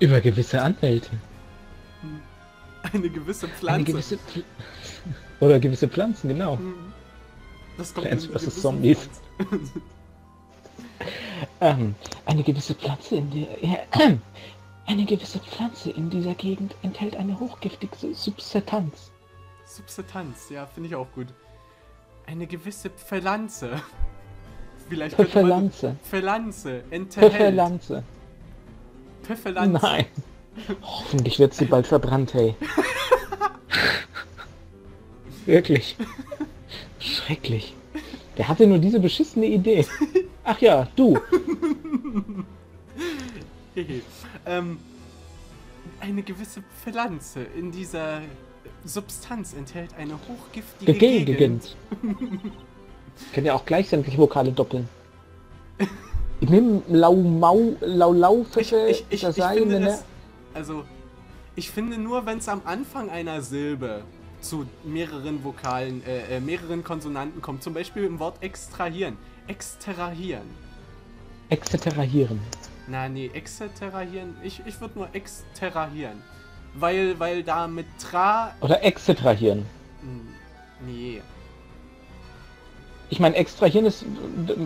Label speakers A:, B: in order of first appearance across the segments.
A: Über gewisse Anwälte.
B: Eine gewisse Pflanze.
A: Eine gewisse Pfl Oder gewisse Pflanzen, genau.
B: Hm. Das kommt
A: Plants vs. Zombies. Ähm, eine gewisse Pflanze in der... Äh, eine gewisse Pflanze in dieser Gegend enthält eine hochgiftige Substanz.
B: Substanz, ja, finde ich auch gut. Eine gewisse Pflanze. Vielleicht.
A: Pflanze.
B: Pflanze. Enthält.
A: Pflanze.
B: Pflanze.
A: Nein. Hoffentlich wird sie bald verbrannt, hey. Wirklich. Schrecklich. Wer hatte nur diese beschissene Idee? Ach ja, du.
B: Ähm, eine gewisse Pflanze in dieser Substanz enthält eine hochgiftige Gegend.
A: Gegend. Kann ja auch gleich sämtliche Vokale doppeln. Ich nehme lau mau lau lau
B: Ich, ich, ich, ich
A: sei
B: finde
A: ne-
B: es, also, ich finde nur, wenn es am Anfang einer Silbe zu mehreren Vokalen, äh, äh, mehreren Konsonanten kommt, zum Beispiel im Wort extrahieren, extrahieren.
A: extrahieren.
B: Na, nee, extrahieren, ich, ich würde nur extrahieren. Weil, weil da mit tra,
A: Oder extrahieren.
B: hm, nee.
A: Ich meine, extrahieren ist,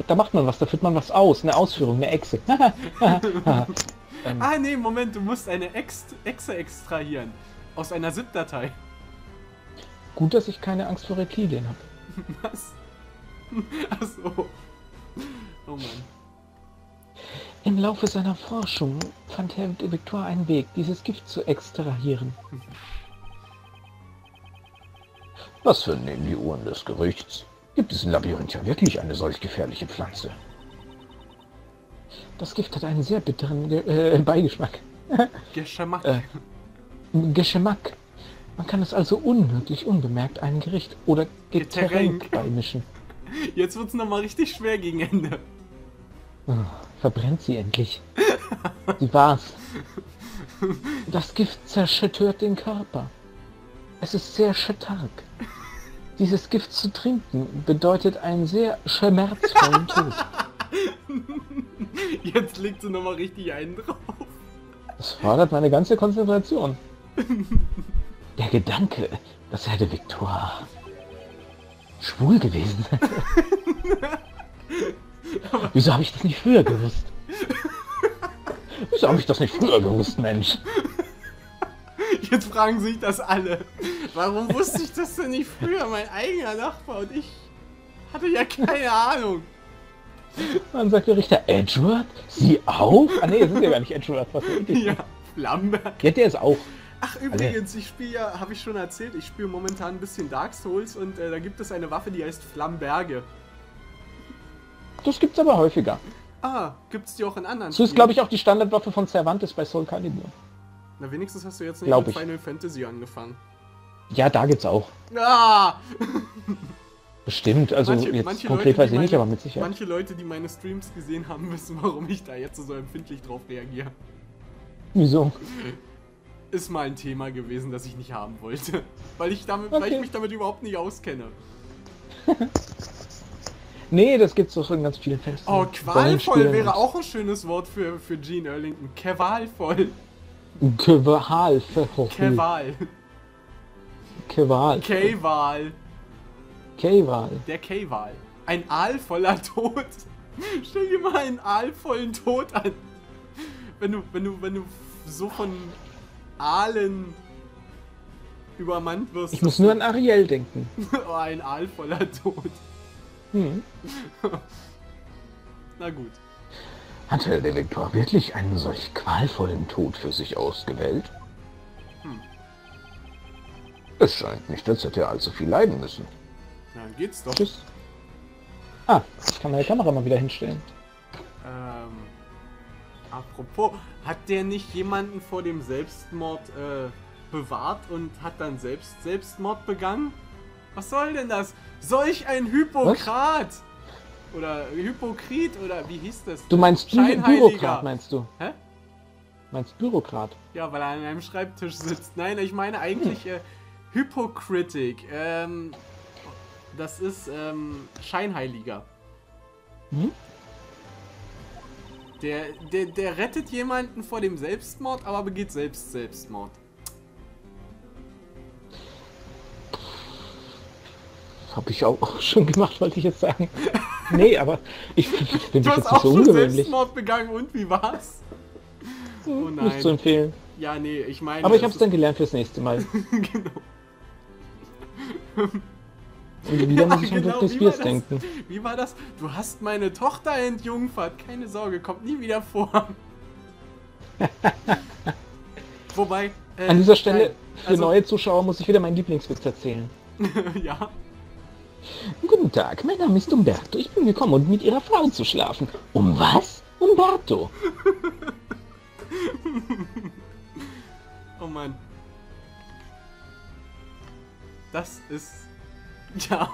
A: da macht man was, da führt man was aus, eine Ausführung, eine Exe. ähm,
B: Ah, nee, Moment, du musst eine Ex Exe extrahieren. Aus einer ZIP-Datei.
A: gut, dass ich keine Angst vor Euklidien habe.
B: Was? Achso. Oh Mann.
A: Im Laufe seiner Forschung fand Herr de Victoire einen Weg, dieses Gift zu extrahieren.
C: Was vernehmen die Uhren des Gerüchts? Gibt es im Labyrinth ja wirklich eine solch gefährliche Pflanze?
A: Das Gift hat einen sehr bitteren Ge äh, Beigeschmack.
B: Geschmack.
A: Äh. Geschmack. Man kann es also unmöglich unbemerkt einem Gericht oder Getränk
B: Getränk.
A: beimischen.
B: Jetzt wird's nochmal richtig schwer gegen Ende.
A: Oh, verbrennt sie endlich. Sie war's. Das Gift zerschüttert den Körper. Es ist sehr stark. Dieses Gift zu trinken bedeutet einen sehr schmerzvollen Tod.
B: Jetzt legt sie nochmal richtig einen drauf.
A: Das fordert meine ganze Konzentration. Der Gedanke, dass Herr de Victoire schwul gewesen sei. Wieso habe ich das nicht früher gewusst? Wieso habe ich das nicht früher gewusst, Mensch?
B: Jetzt fragen sich das alle. Warum wusste ich das denn nicht früher? Mein eigener Nachbar und ich hatte ja keine Ahnung.
A: Dann sagt der Richter, Edward? Sie auch? Ah nee, es ist ja gar nicht Edward. Was
B: Ja, Flamberg.
A: Ja, der ist auch.
B: Ach übrigens, ich spiele ja, habe ich schon erzählt, ich spiele momentan ein bisschen Dark Souls und äh, da gibt es eine Waffe, die heißt Flamberge.
A: Das gibt's aber häufiger.
B: Ah, gibt's die auch in anderen
A: So ist, glaube ich, auch die Standardwaffe von Cervantes bei Soul Calibur.
B: Na, wenigstens hast du jetzt nicht
A: Glaub
B: mit
A: ich.
B: Final Fantasy angefangen.
A: Ja, da gibt's auch.
B: Ah!
A: Bestimmt, also
B: Manche-
A: jetzt
B: manche
A: konkret
B: Leute,
A: weiß ich nicht,
B: meine-
A: aber mit Sicherheit.
B: Manche Leute, die meine Streams gesehen haben, wissen, warum ich da jetzt so empfindlich drauf reagiere.
A: Wieso?
B: Ist mal ein Thema gewesen, das ich nicht haben wollte. Weil ich, damit, weil ich
A: Okay.
B: mich damit überhaupt nicht auskenne.
A: Nee, das gibt's doch in ganz vielen Festen.
B: Oh, qualvoll wäre auch ein schönes Wort für, für Gene Erlington. Qualvoll.
A: Qual. Qual.
B: Qual. K-Wal.
A: Qual.
B: Der K-Wal. Ein Aal voller Tod. Stell dir mal einen Aal vollen Tod an. Wenn du, wenn du, wenn du so von Aalen übermannt wirst.
A: Ich muss nur an Ariel denken.
B: oh, ein Aal voller Tod.
A: Hm.
B: Na gut.
C: Hat Herr de Victoire wirklich einen solch qualvollen Tod für sich ausgewählt?
B: Hm.
C: Es scheint nicht, als hätte er allzu viel leiden müssen.
B: Na, dann geht's doch.
A: Tschüss. Ah, ich kann meine Kamera mal wieder hinstellen.
B: Ähm, apropos, hat der nicht jemanden vor dem Selbstmord äh, bewahrt und hat dann selbst Selbstmord begangen? Was soll denn das? Solch ein Hypokrat! Oder Hypokrit oder wie hieß das?
A: Du meinst Bü. Bürokrat, meinst du?
B: Hä?
A: Meinst Bürokrat?
B: Ja, weil er an einem Schreibtisch sitzt. Nein, ich meine eigentlich äh, Hypokritik. Ähm, das ist ähm, Scheinheiliger.
A: Hm?
B: Der, der, der rettet jemanden vor dem Selbstmord, aber begeht selbst Selbstmord.
A: Habe ich auch, schon gemacht, wollte ich jetzt sagen. Nee, aber ich finde
B: Du
A: ich
B: hast
A: jetzt
B: auch
A: nicht so ungewöhnlich.
B: Selbstmord begangen und wie war's? Oh nein.
A: Nicht zu empfehlen.
B: Ja, nee, ich meine.
A: Aber ich habe es dann gelernt fürs nächste Mal.
B: genau.
A: Und wieder muss
B: Ja,
A: ich an
B: genau,
A: Britney
B: wie war
A: Spears
B: das?
A: denken.
B: Wie war das? Du hast meine Tochter entjungfert. Keine Sorge, kommt nie wieder vor. Wobei. äh,
A: An dieser Stelle,
B: nein,
A: für
B: also-
A: neue Zuschauer muss ich wieder meinen Lieblingswitz erzählen.
B: ja.
A: Guten Tag, mein Name ist Umberto. Ich bin gekommen, um mit Ihrer Frau zu schlafen. Um was? Umberto.
B: Oh Mann. Das ist. Ja.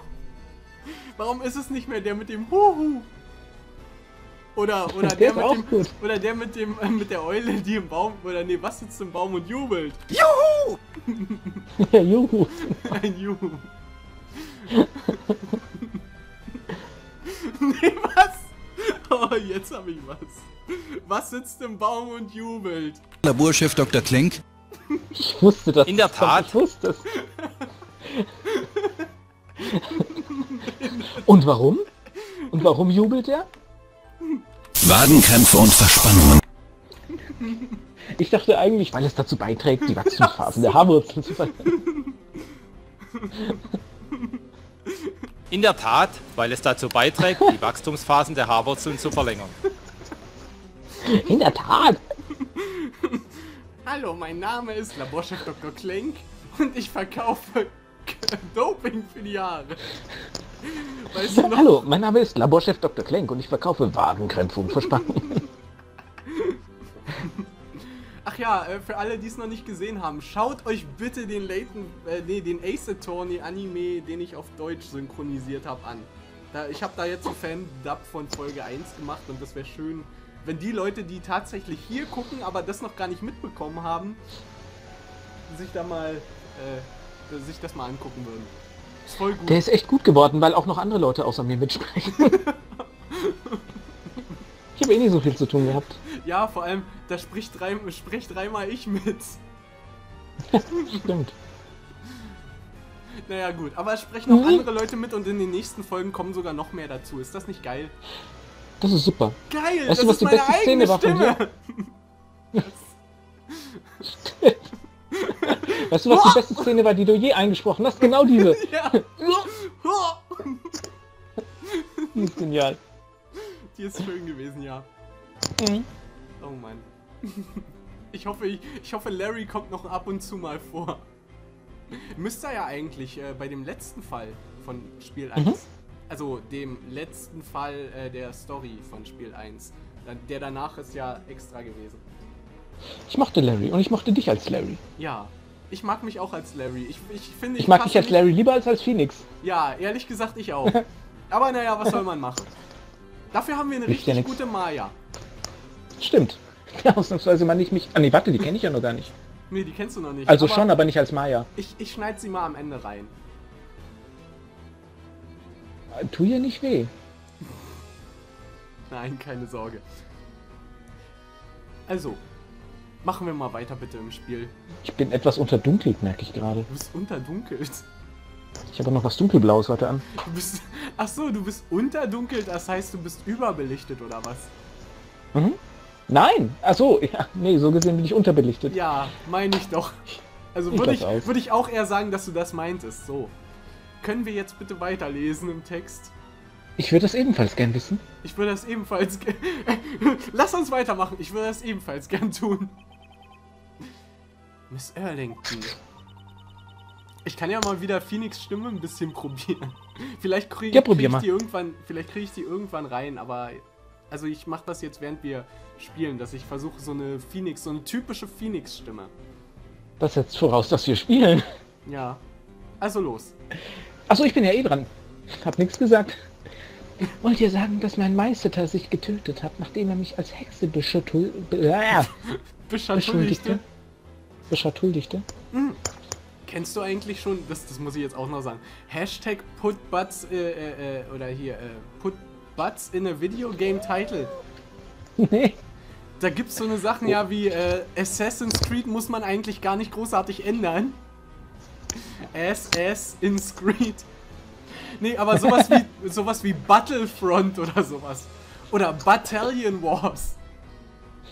B: Warum ist es nicht mehr der mit dem Huhu? Oder, oder
A: Der
B: der, mit dem.
A: gut.
B: Oder der mit dem äh, mit der Eule, die im Baum. Oder nee, was sitzt im Baum und jubelt?
A: Ja, juhu.
B: Ein Juhu. nee, was? Oh, jetzt hab ich was. Was sitzt im Baum und jubelt?
D: Laborchef Dr. Klenk.
A: Ich wusste das.
E: In der Tat.
A: Ich wusste es. Und warum? Und warum jubelt er?
D: Wadenkrämpfe und Verspannungen.
A: Ich dachte eigentlich, weil es dazu beiträgt, die Wachstumsphasen der Haarwurzeln zu verändern.
E: In der Tat, weil es dazu beiträgt, die Wachstumsphasen der Haarwurzeln zu verlängern.
A: In der Tat.
B: Hallo, mein Name ist Laborchef Dr. Klenk und ich verkaufe Doping für die Haare. Weißt du noch?
A: Hallo, mein Name ist Laborchef Dr. Klenk und ich verkaufe Wadenkrämpfe und
B: Ach ja, äh, für alle, die es noch nicht gesehen haben, schaut euch bitte den Layton, äh, nee, den Ace Attorney Anime, den ich auf Deutsch synchronisiert habe, an. Da, ich habe da jetzt einen Fan-Dub von Folge 1 gemacht und das wäre schön, wenn die Leute, die tatsächlich hier gucken, aber das noch gar nicht mitbekommen haben, sich da mal, äh, sich das mal angucken würden. Ist voll gut.
A: Der ist echt gut geworden, weil auch noch andere Leute außer mir mitsprechen. Habe eh nicht so viel zu tun gehabt.
B: Ja, vor allem, da spricht, drei, spricht dreimal ich mit.
A: Stimmt.
B: Naja, gut, aber es sprechen noch
A: Mhm.
B: andere Leute mit und in den nächsten Folgen kommen sogar noch mehr dazu. Ist das nicht geil?
A: Das ist super.
B: Geil!
A: Weißt
B: das
A: du, was
B: ist
A: die
B: meine
A: beste
B: eigene
A: Szene war von
B: Stimme!
A: Weißt du, was die beste Szene war, die du je eingesprochen hast? Genau diese.
B: Ja.
A: Die ist genial.
B: Die ist schön gewesen, ja.
A: Mhm.
B: Oh Mann. Ich hoffe, ich, ich hoffe, Larry kommt noch ab und zu mal vor. Müsste er ja eigentlich äh, bei dem letzten Fall von Spiel 1,
A: Mhm.
B: also dem letzten Fall äh, der Story von Spiel 1, dann- der danach ist ja extra gewesen.
A: Ich mochte Larry und ich mochte dich als Larry.
B: Ja, ich mag mich auch als Larry. Ich, ich finde,
A: Ich mag
B: passe
A: dich als Larry lieber als als Phoenix.
B: Ja, ehrlich gesagt, ich auch. Aber naja, was soll man machen? Dafür haben wir eine
A: ja
B: richtig gute Maya.
A: Stimmt. Ja, ausnahmsweise mal nicht mich. Ah nee, warte, die kenne ich ja noch gar nicht.
B: Nee, die kennst du noch nicht.
A: Also
B: aber
A: schon, aber nicht als Maya.
B: Ich, ich schneide sie mal am Ende rein.
A: Tu ihr nicht weh.
B: Nein, keine Sorge. Also, machen wir mal weiter bitte im Spiel.
A: Ich bin etwas unterdunkelt, merke ich gerade.
B: Du bist unterdunkelt.
A: Ich habe noch was dunkelblaues heute an.
B: Du bist. Ach so, du bist unterdunkelt, das heißt, du bist überbelichtet oder was?
A: Mhm. Nein! Achso, ja, nee, so gesehen bin ich unterbelichtet.
B: Ja, meine ich doch. Also würde ich,
A: auch.
B: würde ich auch eher sagen, dass du das meintest. So. Können wir jetzt bitte weiterlesen im Text?
A: Ich würde das ebenfalls gern wissen.
B: Ich würde das ebenfalls. ge- Lass uns weitermachen. Ich würde das ebenfalls gern tun. Miss Erlington. Ich kann ja mal wieder Phoenix Stimme ein bisschen probieren. Vielleicht kriege
A: Ja,
B: krieg
A: probier
B: ich
A: mal.
B: die irgendwann, vielleicht kriege ich die irgendwann rein, aber also ich mache das jetzt während wir spielen, dass ich versuche so eine Phoenix, so eine typische Phoenix Stimme.
A: Das setzt voraus, dass wir spielen.
B: Ja. Also los.
A: Achso, ich bin ja eh dran. Hab nichts gesagt. Wollt ihr sagen, dass mein Meister sich getötet hat, nachdem er mich als Hexe beschattul äh,
B: Beschuldigte.
A: beschuldigte? Beschatuldigte?
B: Kennst du eigentlich schon, das, das muss ich jetzt auch noch sagen, Hashtag put butts, äh, äh, äh, oder hier, äh, put butts in a video game title.
A: nee.
B: Da gibt's so eine Sachen ja wie äh, Assassin's Creed muss man eigentlich gar nicht großartig ändern. Assassin's Creed. Nee, aber sowas wie sowas wie Battlefront oder sowas. Oder Battalion Wars.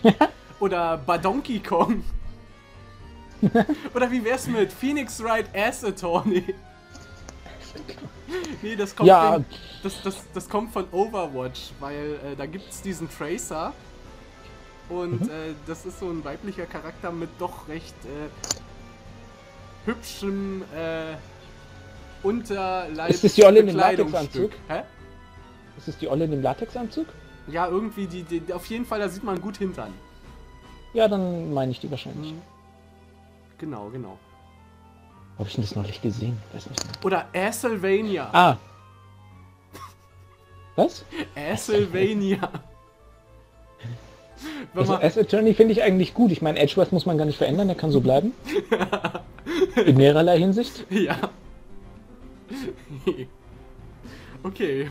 B: Oder Badonkey Kong. Oder wie wär's mit Phoenix Wright Ass Attorney? Nee, das kommt,
A: Ja.
B: von, das, das, das kommt von Overwatch, weil äh, da gibt's diesen Tracer und
A: Mhm.
B: äh, das ist so ein weiblicher Charakter mit doch recht äh, hübschem äh, Unterleib
A: Ist das die Olle in dem
B: Bekleidungsstück.
A: Latexanzug?
B: Hä?
A: Ist es die Olle in dem Latexanzug?
B: Ja, irgendwie, die, die, auf jeden Fall, da sieht man gut hintern.
A: Ja, dann meine ich die wahrscheinlich.
B: Mhm. Genau, genau.
A: Habe ich denn das gesehen? Weiß nicht mehr.
B: Oder Asylvania.
A: Ah. Was?
B: Asylvania. Wenn
A: Also
B: man,
A: S Attorney finde ich eigentlich gut. Ich meine, Edgeworth muss man gar nicht verändern, der kann so bleiben. In mehrerlei Hinsicht.
B: ja. okay.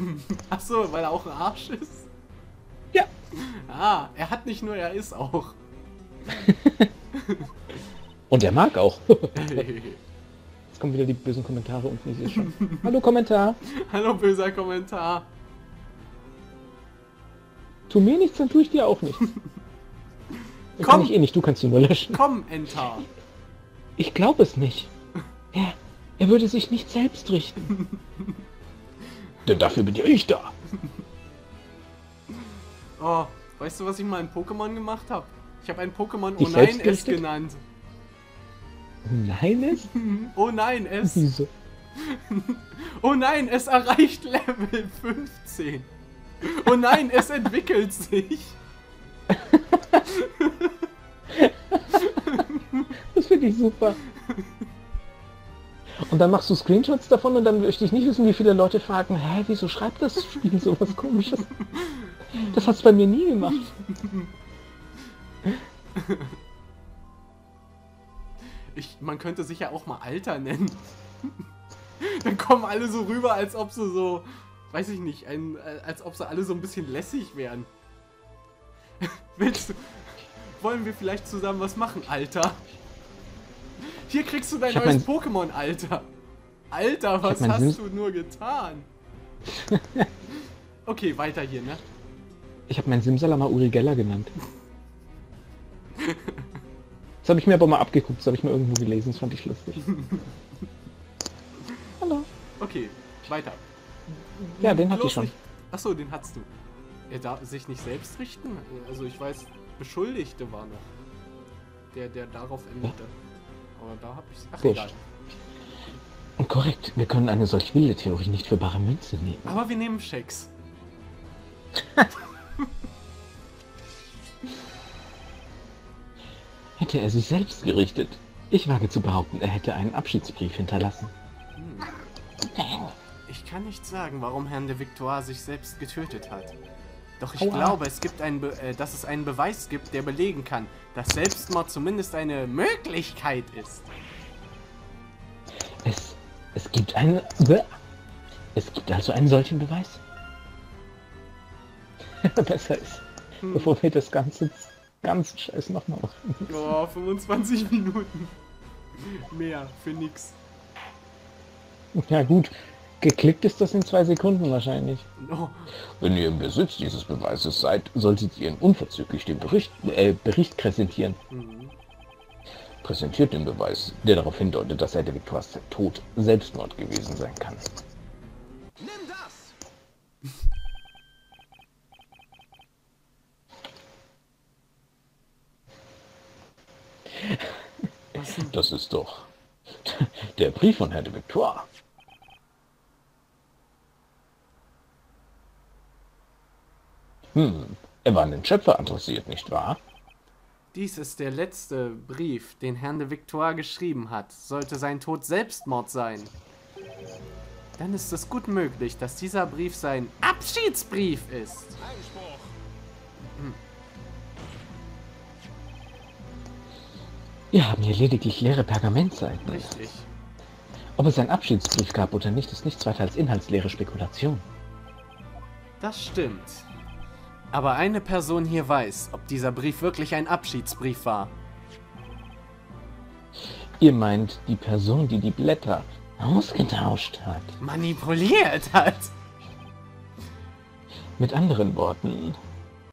B: Ach so, weil er auch ein Arsch ist.
A: Ja.
B: Ah, er hat nicht nur, er ist auch.
A: Und er mag auch. Jetzt kommen wieder die bösen Kommentare unten, ich sehe schon. Hallo Kommentar.
B: Hallo, böser Kommentar.
A: Tu mir nichts, dann tue ich dir auch nichts.
B: Komm.
A: kann ich eh nicht, du kannst ihn nur löschen.
B: Komm, Enter.
A: Ich glaube es nicht. Er, er würde sich nicht selbst richten.
C: Denn dafür bin ja ich da.
B: Oh, weißt du, was ich mal in Pokémon gemacht habe? Ich habe ein Pokémon Oh nein, es
A: gerichtet?
B: genannt.
A: Nein, es?
B: Oh nein, es. Oh nein, es erreicht Level 15. Oh nein, es entwickelt sich.
A: Das finde ich super. Und dann machst du Screenshots davon und dann möchte ich nicht wissen, wie viele Leute fragen, hä, wieso schreibt das Spiel sowas komisches? Das hat's bei mir nie gemacht.
B: Ich, man könnte sich ja auch mal Alter nennen. Dann kommen alle so rüber, als ob sie so, weiß ich nicht, ein, äh, als ob sie alle so ein bisschen lässig wären. Willst du, wollen wir vielleicht zusammen was machen, Alter? Hier kriegst du dein neues Pokémon, Alter. Alter, was hast du nur getan? Okay, weiter hier, ne?
A: Ich habe meinen Simsalama Uri Geller genannt. Das habe ich mir aber mal abgeguckt, das habe ich mal irgendwo gelesen, das fand ich lustig. Hallo.
B: Okay, weiter.
A: Ja, den hatte ich schon.
B: Achso, den hattest du. Er darf sich nicht selbst richten? Also ich weiß, Beschuldigte war noch. Der, der darauf endete. Aber da hab ich's. Ach egal.
A: Und korrekt, wir können eine solch wilde Theorie nicht für bare Münze nehmen.
B: Aber wir nehmen Schecks.
A: Hätte er sich selbst gerichtet? Ich wage zu behaupten, er hätte einen Abschiedsbrief hinterlassen.
B: Ich kann nicht sagen, warum Herrn de Victoire sich selbst getötet hat. Doch ich
A: Aua.
B: glaube, es gibt einen äh, dass es einen Beweis gibt, der belegen kann, dass Selbstmord zumindest eine Möglichkeit ist.
A: Es, es gibt einen... Es gibt also einen solchen Beweis. Besser ist, bevor wir das ganze, ganze Scheiß nochmal machen.
B: Oh, 25 Minuten. Mehr für nix.
A: Ja gut, geklickt ist das in zwei Sekunden wahrscheinlich.
B: Oh,
C: Wenn ihr im Besitz dieses Beweises seid, solltet ihr ihn unverzüglich den Bericht,
A: Äh, Bericht präsentieren.
B: mhm.
C: präsentiert den Beweis, der darauf hindeutet, dass er der Victoires Tod Selbstmord gewesen sein kann. Das ist doch der Brief von Herrn de Victoire. Hm, er war an den Schöpfer adressiert, nicht wahr?
B: Dies ist der letzte Brief, den Herrn de Victoire geschrieben hat. Sollte sein Tod Selbstmord sein, dann ist es gut möglich, dass dieser Brief sein Abschiedsbrief ist.
A: Wir haben hier lediglich leere Pergamentseiten.
B: Richtig.
A: Ob es einen Abschiedsbrief gab oder nicht, ist nichts weiter als inhaltsleere Spekulation.
B: Das stimmt. Aber eine Person hier weiß, ob dieser Brief wirklich ein Abschiedsbrief war.
A: Ihr meint die Person, die die Blätter ausgetauscht hat.
B: Manipuliert hat.
A: Mit anderen Worten,